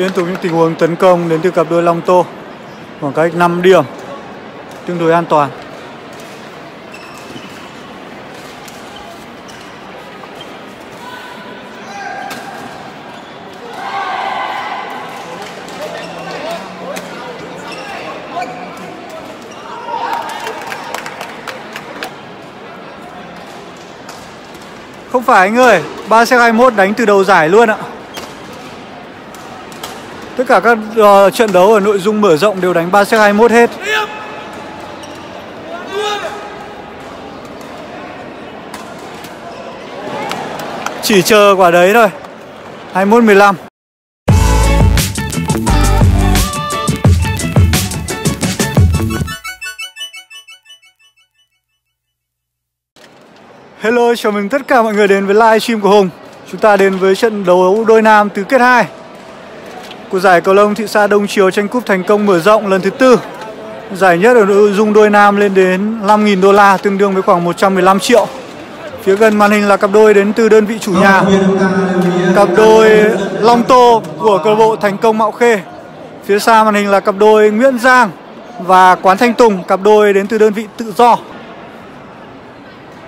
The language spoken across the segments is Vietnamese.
Liên tục những tình huống tấn công đến từ cặp đôi Long Tô Khoảng cách 5 điểm, Tương đối an toàn. Không phải anh ơi 3 xe 21 đánh từ đầu giải luôn ạ. Tất cả các uh, trận đấu ở nội dung mở rộng đều đánh 3 set 21 hết. Chỉ chờ quả đấy thôi. 21 15 Hello, chào mừng tất cả mọi người đến với live stream của Hùng. Chúng ta đến với trận đấu đôi nam tứ kết 2 của giải cầu lông thị xã Đông Triều tranh cúp thành công mở rộng lần thứ tư. Giải nhất ở nội dung đôi nam lên đến 5.000 đô la, tương đương với khoảng 115 triệu. Phía gần màn hình là cặp đôi đến từ đơn vị chủ nhà. Cặp đôi Long Tô của câu bộ Thành Công Mạo Khê. Phía xa màn hình là cặp đôi Nguyễn Giang và Quán Thanh Tùng, Cặp đôi đến từ đơn vị tự do.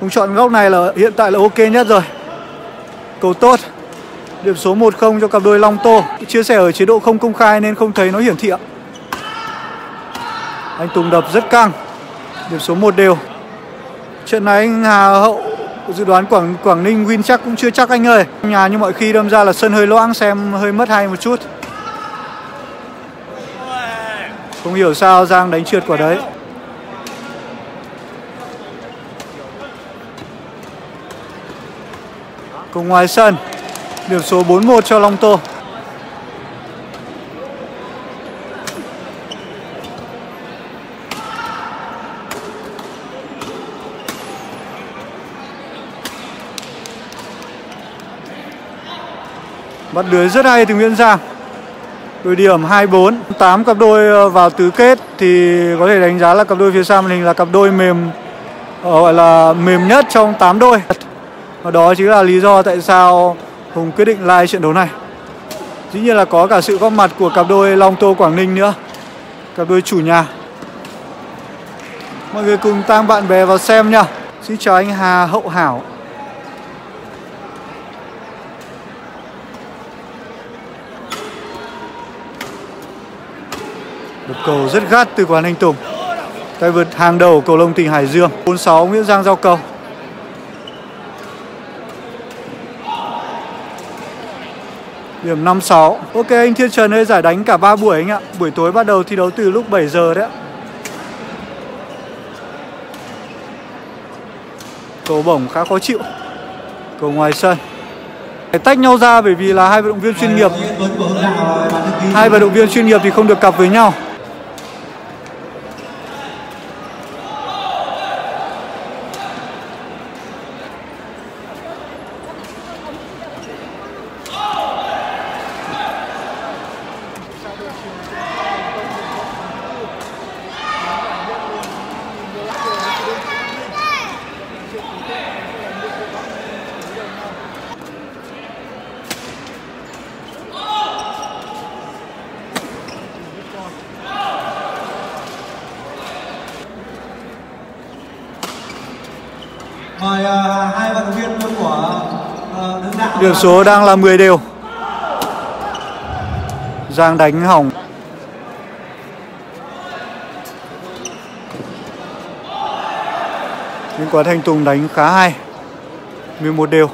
Hùng chọn góc này là hiện tại là ok nhất rồi. Cầu tốt. Điểm số 1-0 cho cặp đôi Long Tô. Chia sẻ ở chế độ không công khai nên không thấy nó hiển thị ạ. Anh Tùng đập rất căng. Điểm số 1 đều. Trận này anh Hà Hậu dự đoán Quảng Quảng Ninh win chắc cũng chưa chắc anh ơi. Nhà như mọi khi đâm ra là sân hơi loãng, xem hơi mất hay một chút. Không hiểu sao Giang đánh trượt quả đấy. Cùng ngoài sân. Điểm số 4-1 cho Long Tô. Bắt lưới rất hay từ Nguyễn Giang. Đôi điểm 24 8 cặp đôi ờ, vào tứ kết Thì có thể đánh giá là cặp đôi phía sau màn hình là cặp đôi mềm ờ, Gọi là mềm nhất trong 8 đôi. Và đó chính là lý do tại sao Hùng quyết định like trận đấu này. Dĩ nhiên là có cả sự góp mặt của cặp đôi Long Tô Quảng Ninh nữa. Cặp đôi chủ nhà. Mọi người cùng tăng bạn bè vào xem nha. Xin chào anh Hà Hậu Hảo. Một cầu rất gắt từ quán anh Tùng. Tay vượt hàng đầu cầu lông tỉnh Hải Dương. 46 Nguyễn Giang giao cầu. Điểm 56 Ok anh Thiên Trần ơi giải đánh cả 3 buổi anh ạ. Buổi tối bắt đầu thi đấu từ lúc 7 giờ đấy ạ. Cầu bổng khá khó chịu. Cầu ngoài sân. Phải tách nhau ra bởi vì là hai vận động viên chuyên nghiệp. Hai vận động viên chuyên nghiệp thì không được cặp với nhau Mời uh, hai vận động viên của uh, đứng đạo. Điểm số đang là 10 đều. Giang đánh hỏng. Nhưng quả Thanh Tùng đánh khá hay. 11 đều.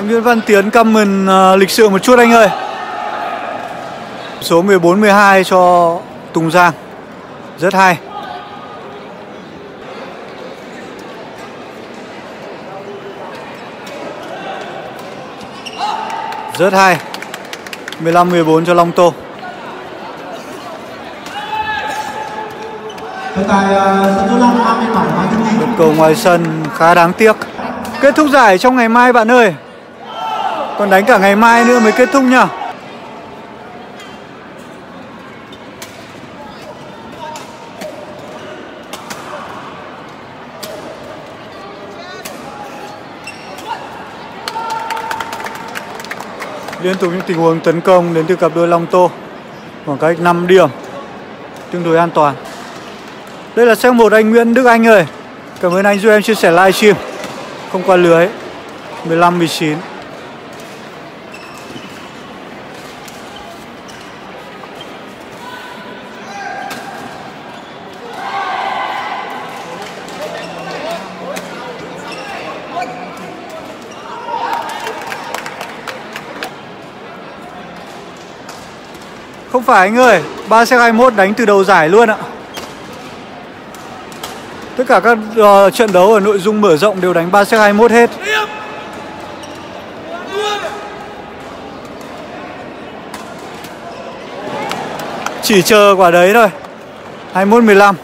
Anh Nguyễn Văn Tiến comment uh, à, lịch sự một chút anh ơi. Số 14-12 cho Tùng Giang. Rất hay. Rất hay. 15-14 cho Long Tô. Hiện tại à, sân số 5 đang bên bảng Một cầu ngoài sân khá đáng tiếc. Kết thúc giải trong ngày mai bạn ơi. Còn đánh cả ngày mai nữa mới kết thúc nhá. Liên tục những tình huống tấn công đến từ cặp đôi Long Tô, Khoảng cách 5 điểm, Tương đối an toàn. Đây là xe 1 anh Nguyễn Đức Anh ơi. Cảm ơn anh giúp em chia sẻ livestream. Không qua lưới 15-19 Không phải anh ơi 3 xe 21 đánh từ đầu giải luôn ạ. Tất cả các uh, trận đấu ở nội dung mở rộng đều đánh 3 xe 21 hết. Chỉ chờ quả đấy thôi. 21 15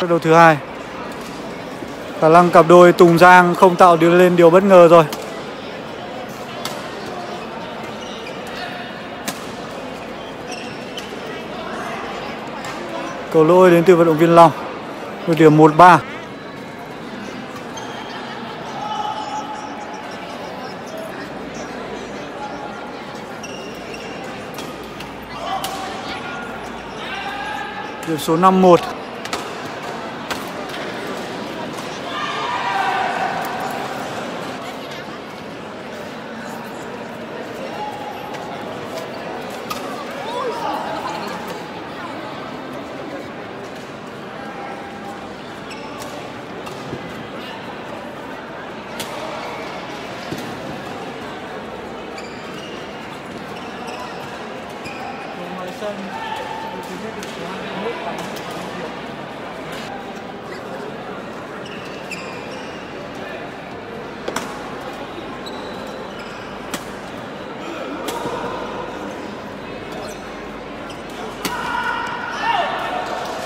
Trận đấu thứ hai. Khả năng cặp đôi Tùng Giang không tạo được lên điều bất ngờ rồi. Cầu lỗi đến từ vận động viên Long. Một điểm 1-3 Điểm số 5-1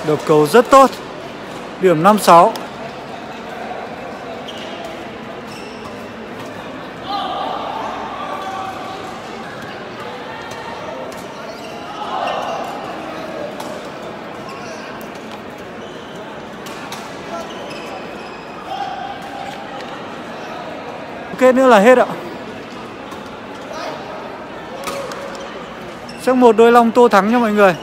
Được cầu rất tốt. Điểm 56 kết nữa là hết ạ. Chắc một đôi long tô thắng nha mọi người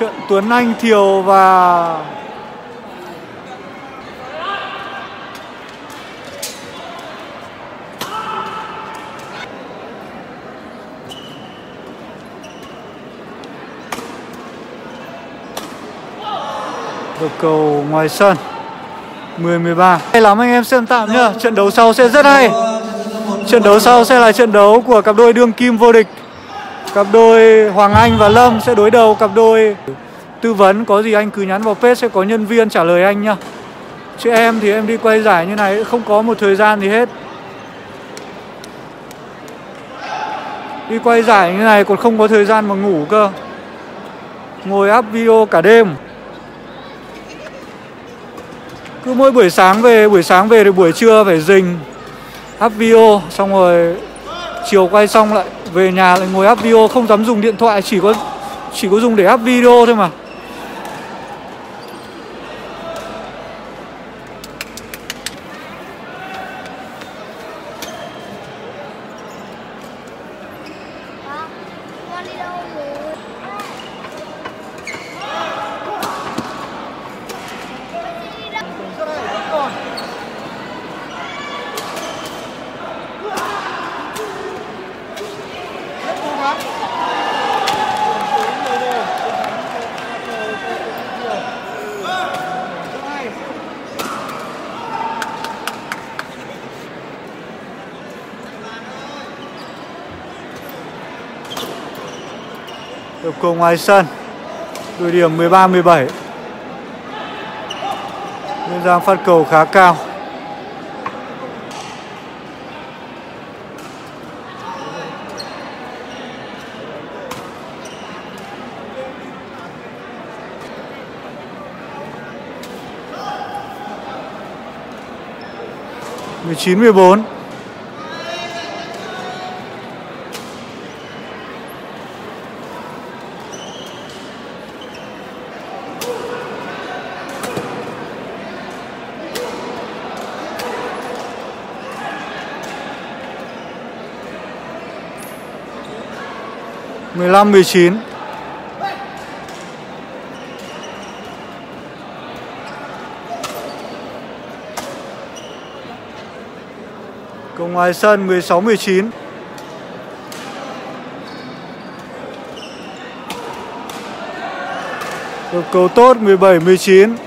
Trận Tuấn Anh, Thiều và Được cầu ngoài sân. 10-13 Hay lắm anh em, xem tạm nhá. Trận đấu sau sẽ rất hay. Trận đấu sau sẽ là trận đấu của cặp đôi đương kim vô địch. Cặp đôi Hoàng Anh và Lâm sẽ đối đầu cặp đôi tư vấn có gì anh cứ nhắn vào page sẽ có nhân viên trả lời anh nhá. Chứ em thì em đi quay giải như này, không có một thời gian gì hết. Đi quay giải như này còn không có thời gian mà ngủ cơ. Ngồi up video cả đêm. Cứ mỗi buổi sáng về, buổi sáng về thì buổi trưa phải dình up video, xong rồi chiều quay xong lại về nhà lại ngồi up video, không dám dùng điện thoại, chỉ có chỉ có dùng để up video thôi mà. Cầu ngoài sân Đội điểm 13-17 Nguyên Giang phát cầu khá cao. mười chín, mười bốn. Mười lăm mười chín. Cầu ngoài sân 16 19 Được cầu tốt 17 19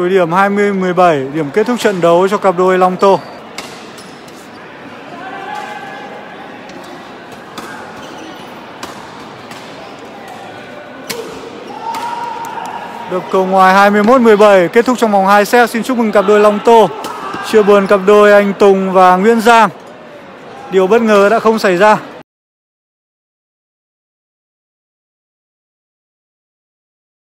Đội điểm 20 17 điểm kết thúc trận đấu cho cặp đôi Long Tô. Được cầu ngoài 21 17 kết thúc trong vòng 2 set. Xin chúc mừng cặp đôi Long Tô. Chia buồn cặp đôi anh Tùng và Nguyễn Giang. Điều bất ngờ đã không xảy ra.